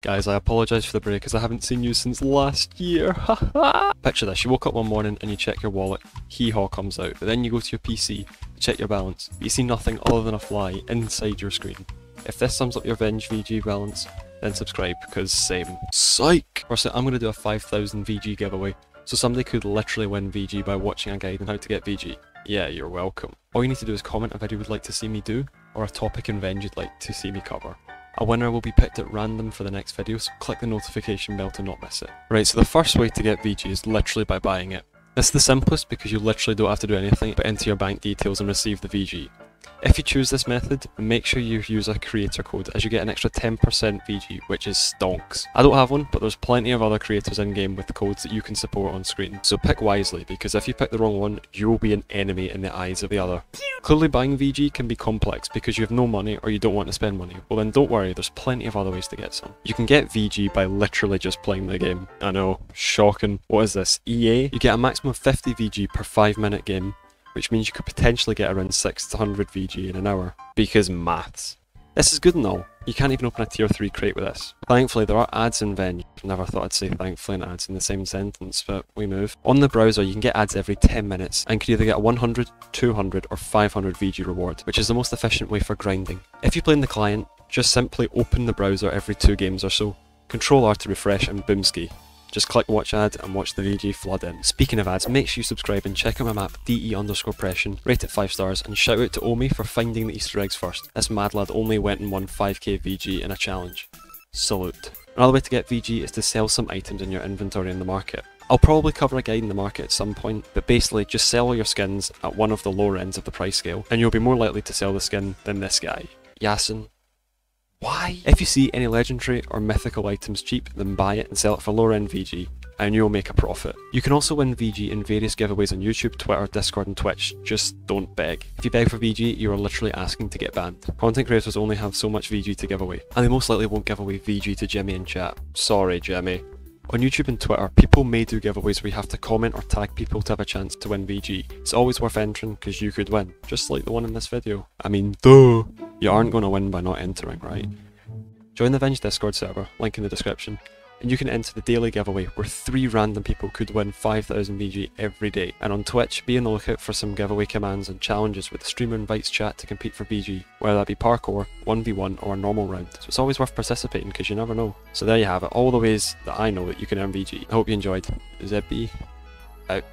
Guys, I apologise for the break as I haven't seen you since last year. Picture this, you woke up one morning and you check your wallet, hee haw comes out, but then you go to your PC check your balance, but you see nothing other than a fly inside your screen. If this sums up your Venge VG balance, then subscribe, because same. Psych! Firstly, I'm going to do a 5000 VG giveaway, so somebody could literally win VG by watching a guide on how to get VG. Yeah, you're welcome. All you need to do is comment a video you would like to see me do, or a topic in Venge you'd like to see me cover. A winner will be picked at random for the next video, so click the notification bell to not miss it. Right, so the first way to get VG is literally by buying it. This is the simplest because you literally don't have to do anything but enter your bank details and receive the VG. If you choose this method, make sure you use a creator code as you get an extra 10% VG, which is stonks. I don't have one, but there's plenty of other creators in game with codes that you can support on screen. So pick wisely, because if you pick the wrong one, you will be an enemy in the eyes of the other. Clearly buying VG can be complex because you have no money or you don't want to spend money. Well then don't worry, there's plenty of other ways to get some. You can get VG by literally just playing the game. I know, shocking. What is this, EA? You get a maximum of 50 VG per 5 minute game, which means you could potentially get around 600 VG in an hour. Because maths. This is good and all. You can't even open a tier 3 crate with this. Thankfully, there are ads in Venge. Never thought I'd say thankfully and ads in the same sentence, but we move. On the browser, you can get ads every 10 minutes and can either get a 100, 200, or 500 VG reward, which is the most efficient way for grinding. If you play in the client, just simply open the browser every two games or so. Control R to refresh and boomski. Just click watch ad and watch the VG flood in. Speaking of ads, make sure you subscribe and check out my map DE underscore pression, rate it 5 stars, and shout out to Omi for finding the easter eggs first. This mad lad only went and won 5k VG in a challenge. Salute. Another way to get VG is to sell some items in your inventory in the market. I'll probably cover a guide in the market at some point, but basically just sell all your skins at one of the lower ends of the price scale, and you'll be more likely to sell the skin than this guy. Yasin, why? If you see any legendary or mythical items cheap, then buy it and sell it for lower end VG, and you'll make a profit. You can also win VG in various giveaways on YouTube, Twitter, Discord and Twitch, just don't beg. If you beg for VG, you are literally asking to get banned. Content creators only have so much VG to give away, and they most likely won't give away VG to Jimmy in chat. Sorry Jimmy. On YouTube and Twitter, people may do giveaways where you have to comment or tag people to have a chance to win VG. It's always worth entering because you could win, just like the one in this video. I mean, duh! You aren't going to win by not entering, right? Join the Venge Discord server, link in the description, and you can enter the daily giveaway where three random people could win 5000 VG every day. And on Twitch, be on the lookout for some giveaway commands and challenges where the streamer invites chat to compete for VG, whether that be parkour, 1v1 or a normal round. So it's always worth participating because you never know. So there you have it, all the ways that I know that you can earn VG. I hope you enjoyed. Zebby out.